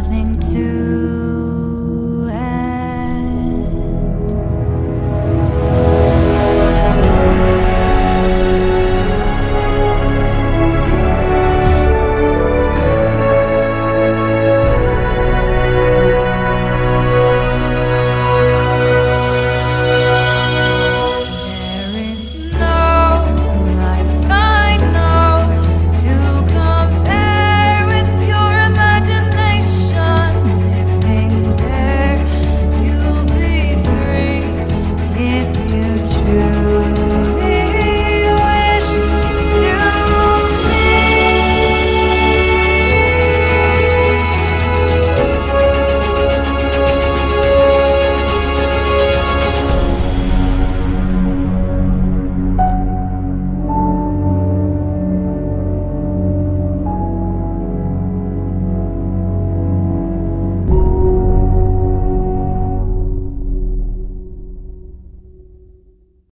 nothing to